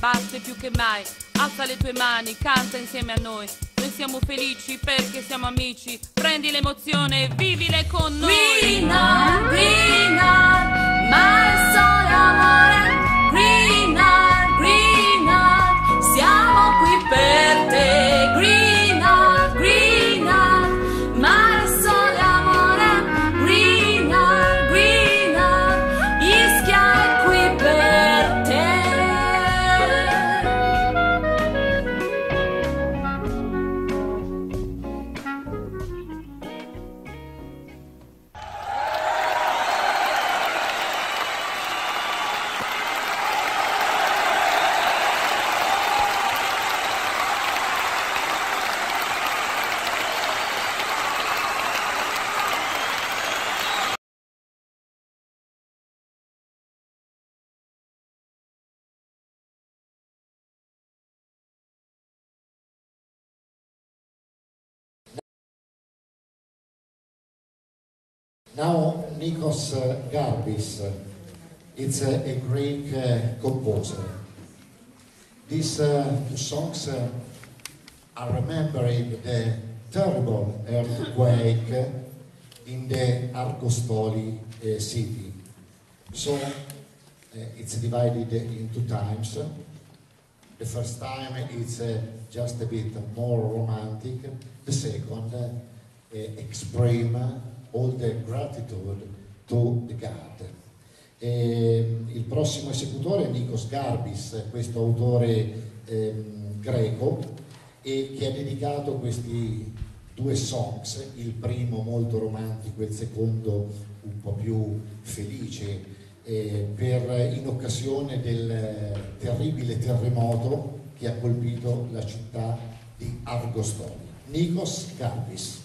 batte più che mai. Alza le tue mani, canta insieme a noi. Noi siamo felici perché siamo amici. Prendi l'emozione e vivile con noi. Green on, ma il sole amore. Green on, siamo qui Now, Nikos Garbis, it's a, a Greek uh, composer. These uh, two songs uh, are remembering the terrible earthquake in the Argostoli uh, city. So uh, it's divided into times. The first time it's uh, just a bit more romantic. The second uh, exprime all the gratitude to the God. E, il prossimo esecutore è Nikos Garbis, questo autore ehm, greco, e che ha dedicato questi due songs, il primo molto romantico e il secondo un po' più felice, eh, per, in occasione del terribile terremoto che ha colpito la città di Argostoli. Nikos Garbis.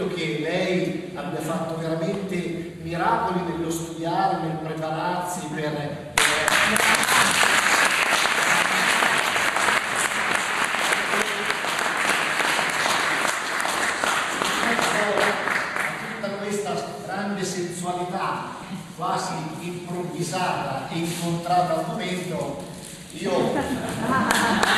Credo che lei abbia fatto veramente miracoli nello studiare, nel prepararsi per... per... sensualità quasi improvvisata e incontrata al momento, io